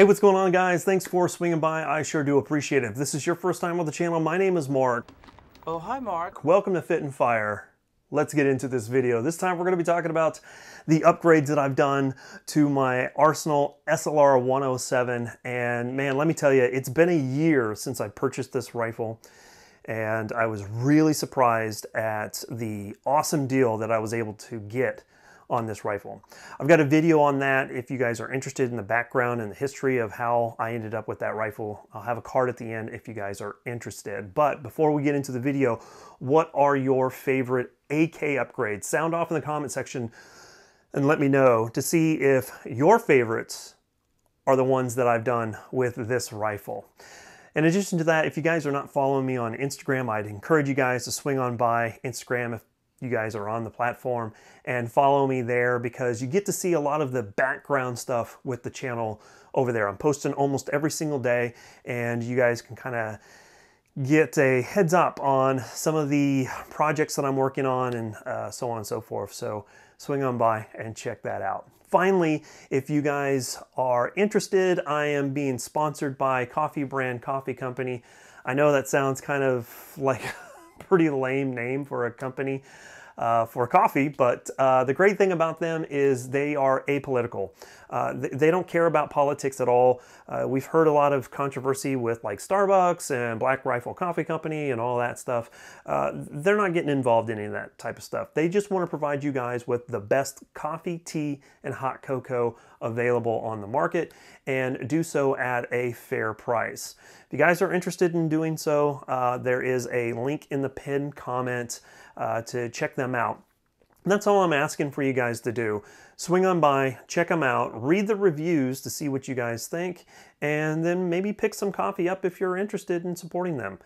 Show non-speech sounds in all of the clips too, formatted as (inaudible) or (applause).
Hey, what's going on guys? Thanks for swinging by. I sure do appreciate it. If this is your first time on the channel, my name is Mark. Oh, hi Mark. Welcome to Fit'n Fire. Let's get into this video. This time we're gonna to be talking about the upgrades that I've done to my Arsenal SLR 107. And man, let me tell you, it's been a year since I purchased this rifle and I was really surprised at the awesome deal that I was able to get on this rifle. I've got a video on that if you guys are interested in the background and the history of how I ended up with that rifle. I'll have a card at the end if you guys are interested. But before we get into the video, what are your favorite AK upgrades? Sound off in the comment section and let me know to see if your favorites are the ones that I've done with this rifle. In addition to that, if you guys are not following me on Instagram, I'd encourage you guys to swing on by Instagram if you guys are on the platform and follow me there because you get to see a lot of the background stuff with the channel over there. I'm posting almost every single day and you guys can kind of get a heads up on some of the projects that I'm working on and uh, so on and so forth. So swing on by and check that out. Finally, if you guys are interested, I am being sponsored by Coffee Brand Coffee Company. I know that sounds kind of like (laughs) pretty lame name for a company, uh, for coffee, but uh, the great thing about them is they are apolitical. Uh, they, they, don't care about politics at all. Uh, we've heard a lot of controversy with like Starbucks and Black Rifle Coffee Company and all that stuff. Uh, they're not getting involved in any of that type of stuff. They just want to provide you guys with the best coffee, tea, and hot cocoa available on the market and do so at a fair price. If you guys are interested in doing so, uh, there is a link in the pinned comment uh, to check them out. that's all I'm asking for you guys to do. Swing on by, check them out, read the reviews to see what you guys think, and then maybe pick some coffee up if you're interested in supporting them.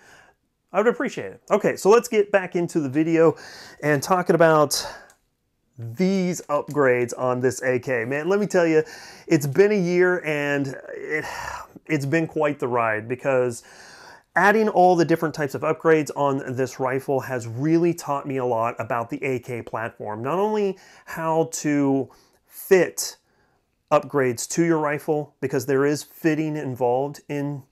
I would appreciate it. Okay, so let's get back into the video and talking about these upgrades on this AK. Man, let me tell you, it's been a year and it, it's been quite the ride because Adding all the different types of upgrades on this rifle has really taught me a lot about the AK platform. Not only how to fit upgrades to your rifle, because there is fitting involved in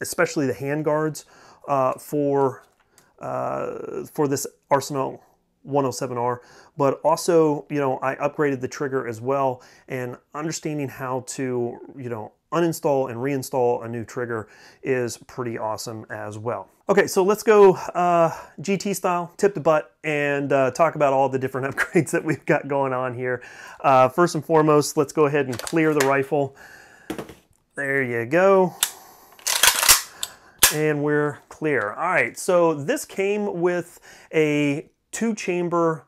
especially the handguards uh, for, uh, for this Arsenal 107R, but also, you know, I upgraded the trigger as well and understanding how to, you know, uninstall and reinstall a new trigger is pretty awesome as well. Okay, so let's go uh, GT style, tip the butt, and uh, talk about all the different (laughs) upgrades that we've got going on here. Uh, first and foremost, let's go ahead and clear the rifle. There you go. And we're clear. All right, so this came with a two chamber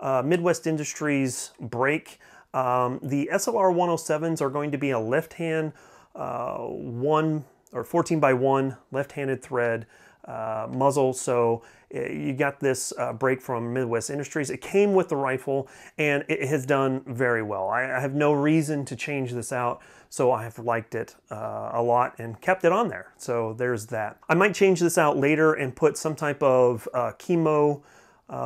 uh, Midwest Industries brake. Um, the SLR 107s are going to be a left hand uh, one or 14 by one left-handed thread uh, muzzle. So uh, you got this uh, brake from Midwest Industries. It came with the rifle and it has done very well. I, I have no reason to change this out. So I have liked it uh, a lot and kept it on there. So there's that. I might change this out later and put some type of uh, KeyMo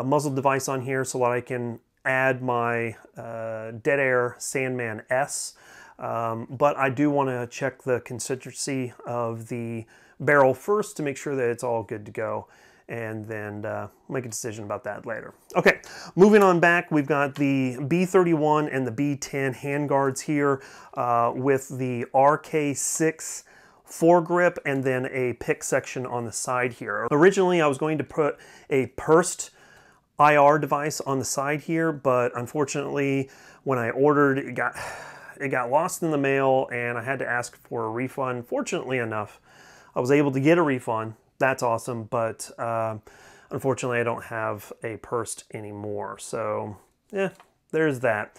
muzzle device on here so that I can add my uh, Dead Air Sandman S. Um, but I do want to check the consistency of the barrel first to make sure that it's all good to go and then uh, make a decision about that later. Okay, moving on back, we've got the B31 and the B10 handguards here uh, with the RK6 foregrip and then a pick section on the side here. Originally, I was going to put a Perst IR device on the side here, but unfortunately, when I ordered, it got it got lost in the mail and I had to ask for a refund. Fortunately enough, I was able to get a refund. That's awesome, but uh, unfortunately, I don't have a Perst anymore. So, yeah, there's that.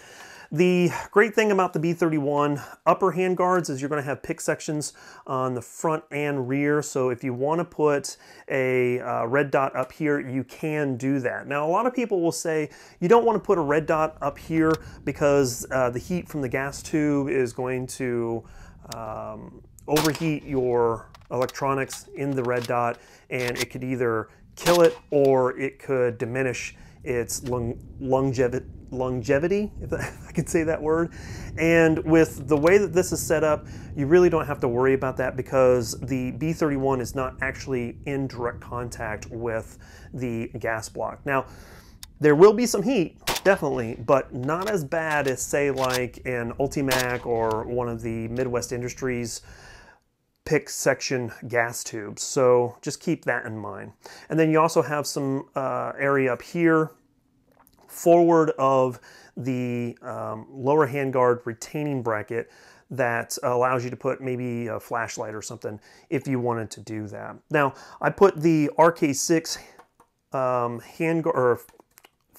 The great thing about the B31 upper handguards is you're going to have pick sections on the front and rear. So if you want to put a uh, red dot up here, you can do that. Now, a lot of people will say you don't want to put a red dot up here because uh, the heat from the gas tube is going to um, overheat your electronics in the red dot and it could either kill it or it could diminish its long longevity longevity, if (laughs) I can say that word. And with the way that this is set up, you really don't have to worry about that because the B31 is not actually in direct contact with the gas block. Now, there will be some heat, definitely, but not as bad as say like an UltiMAK or one of the Midwest Industries pick section gas tubes. So just keep that in mind. And then you also have some uh, area up here forward of the um, lower handguard retaining bracket that allows you to put maybe a flashlight or something if you wanted to do that. Now, I put the RK6 um, handguard or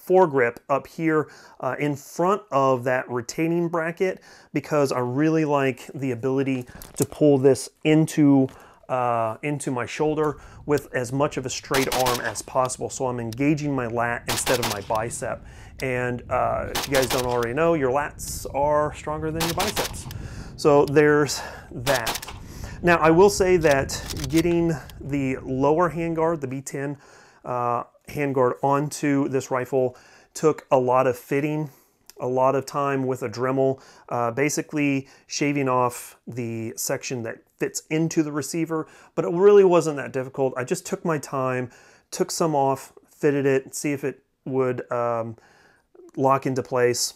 foregrip up here uh, in front of that retaining bracket because I really like the ability to pull this into uh, into my shoulder with as much of a straight arm as possible. So I'm engaging my lat instead of my bicep. And uh, if you guys don't already know, your lats are stronger than your biceps. So there's that. Now I will say that getting the lower handguard, the B10 uh, handguard onto this rifle took a lot of fitting, a lot of time with a Dremel, uh, basically shaving off the section that fits into the receiver, but it really wasn't that difficult. I just took my time, took some off, fitted it, see if it would um, lock into place.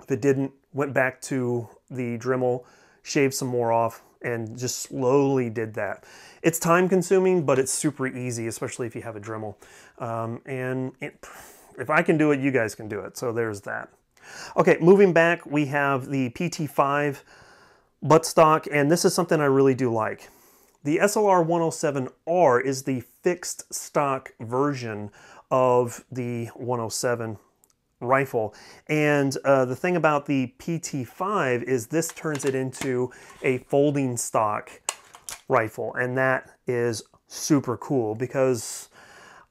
If it didn't, went back to the Dremel, shaved some more off, and just slowly did that. It's time consuming, but it's super easy, especially if you have a Dremel. Um, and it, if I can do it, you guys can do it. So there's that. Okay, moving back, we have the PT5 buttstock, and this is something I really do like. The SLR 107R is the fixed stock version of the 107 rifle. And uh, the thing about the PT5 is this turns it into a folding stock rifle. And that is super cool because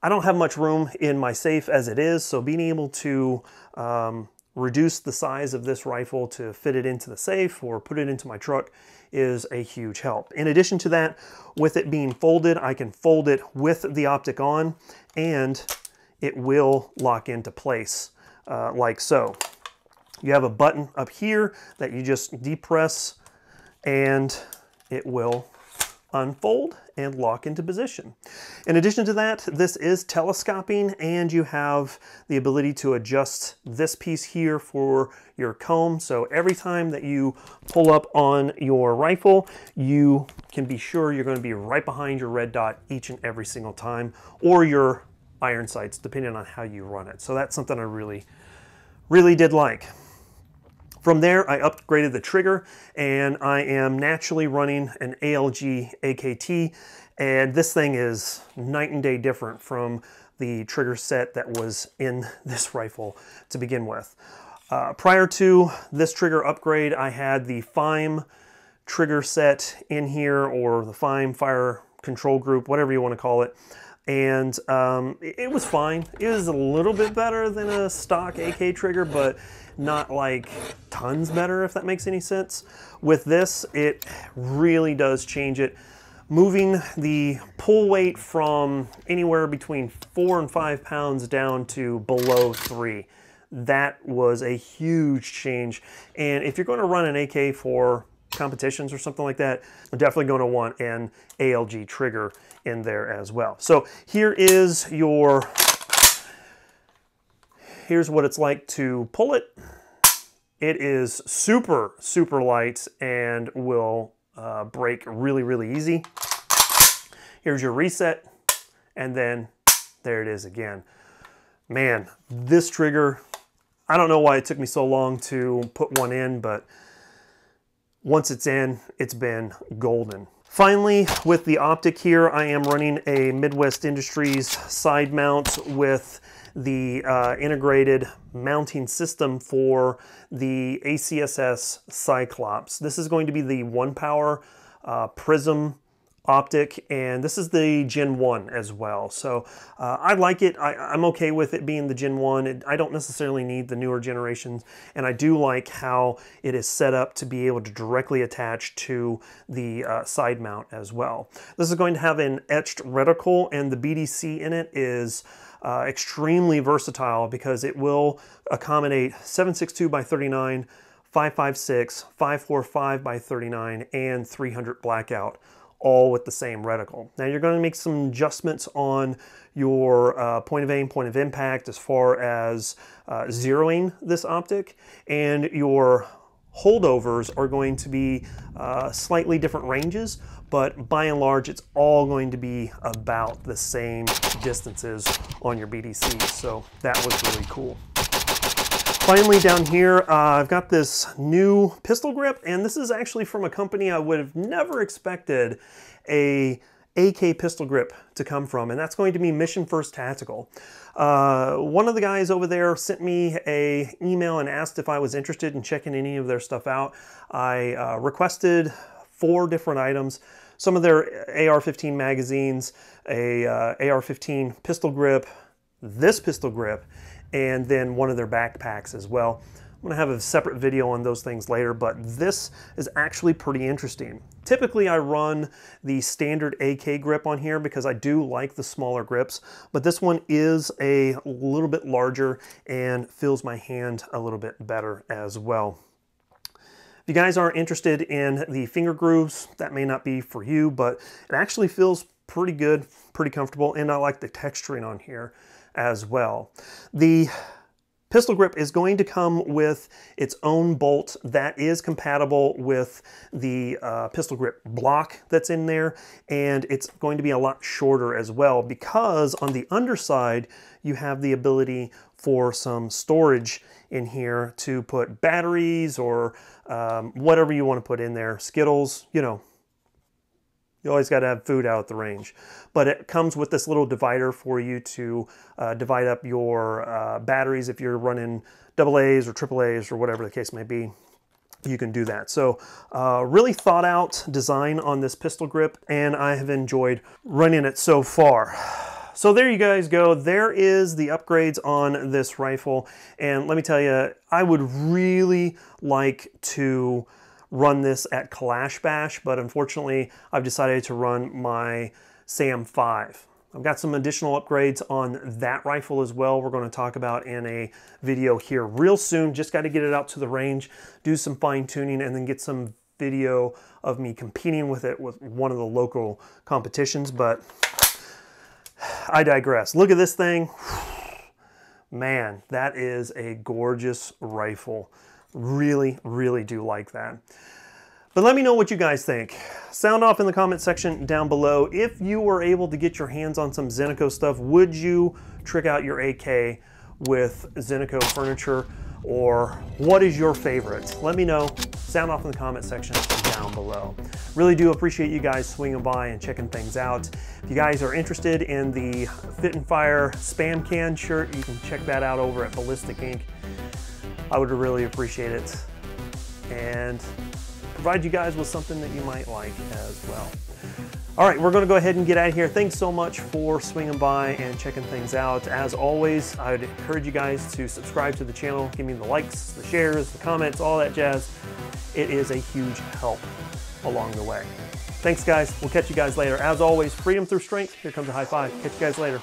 I don't have much room in my safe as it is. So being able to um, reduce the size of this rifle to fit it into the safe or put it into my truck is a huge help. In addition to that, with it being folded, I can fold it with the optic on and it will lock into place uh, like so. You have a button up here that you just depress and it will unfold and lock into position. In addition to that, this is telescoping and you have the ability to adjust this piece here for your comb. So every time that you pull up on your rifle, you can be sure you're going to be right behind your red dot each and every single time or your iron sights, depending on how you run it. So that's something I really, really did like. From there, I upgraded the trigger and I am naturally running an ALG AKT and this thing is night and day different from the trigger set that was in (laughs) this rifle to begin with. Uh, prior to this trigger upgrade, I had the FIME trigger set in here or the FIME fire control group, whatever you want to call it and um, it, was fine. It was a little bit better than a stock AK trigger, but not like tons better, if that makes any sense. With this, it really does change it. Moving the pull weight from anywhere between four and five pounds down to below three. That was a huge change. And if you're going to run an AK for competitions or something like that, I'm definitely going to want an ALG trigger in there as well. So here is your, here's what it's like to pull it. It is super, super light and will uh, break really, really easy. Here's your reset, and then there it is again. Man, this trigger, I don't know why it took me so long to put one in, but once it's in, it's been golden. Finally, with the optic here, I am running a Midwest Industries side mount with the uh, integrated mounting system for the ACSS Cyclops. This is going to be the one power uh, prism optic and this is the Gen 1 as well. So uh, I like it. I, am okay with it being the Gen 1. It, I don't necessarily need the newer generations and I do like how it is set up to be able to directly attach to the uh, side mount as well. This is going to have an etched reticle and the BDC in it is uh, extremely versatile because it will accommodate 762 by 39 556, 545 by 39, and 300 blackout all with the same reticle. Now you're going to make some adjustments on your uh, point of aim, point of impact as far as uh, zeroing this optic and your holdovers are going to be uh, slightly different ranges, but by and large it's all going to be about the same distances on your BDC. So that was really cool. Finally down here, uh, I've got this new pistol grip, and this is actually from a company I would have never expected a AK pistol grip to come from, and that's going to be Mission First Tactical. Uh, one of the guys over there sent me a email and asked if I was interested in checking any of their stuff out. I uh, requested four different items, some of their AR-15 magazines, a uh, AR-15 pistol grip, this pistol grip, and then one of their backpacks as well. I'm gonna have a separate video on those things later, but this is actually pretty interesting. Typically I run the standard AK grip on here because I do like the smaller grips, but this one is a little bit larger and fills my hand a little bit better as well. If you guys aren't interested in the finger grooves, that may not be for you, but it actually feels pretty good, pretty comfortable, and I like the texturing on here as well. The pistol grip is going to come with its own bolt that is compatible with the uh, pistol grip block that's in there and it's going to be a lot shorter as well because on the underside you have the ability for some storage in here to put batteries or um, whatever you want to put in there, Skittles, you know, you always got to have food out at the range. But it comes with this little divider for you to uh, divide up your uh, batteries if you're running double A's or triple A's or whatever the case may be. You can do that. So uh, really thought out design on this pistol grip and I have enjoyed running it so far. So there you guys go. There is the upgrades on this rifle. And let me tell you, I would really like to run this at Kalash Bash, but unfortunately I've decided to run my SAM 5. I've got some additional upgrades on that rifle as well we're going to talk about in a video here real soon. Just got to get it out to the range, do some fine tuning, and then get some video of me competing with it with one of the local competitions, but I digress. Look at this thing. (sighs) Man, that is a gorgeous rifle. Really, really do like that. But let me know what you guys think. Sound off in the comment section down below. If you were able to get your hands on some Zenitco stuff, would you trick out your AK with Zenitco furniture? Or what is your favorite? Let me know. Sound off in the comment section down below. Really do appreciate you guys swinging by and checking things out. If you guys are interested in the Fit'n Fire Spam Can shirt, you can check that out over at Ballistic Inc. I would really appreciate it and provide you guys with something that you might like as well. All right, we're gonna go ahead and get out of here. Thanks so much for swinging by and checking things out. As always, I would encourage you guys to subscribe to the channel, give me the likes, the shares, the comments, all that jazz. It is a huge help along the way. Thanks guys, we'll catch you guys later. As always, freedom through strength. Here comes a high five. Catch you guys later.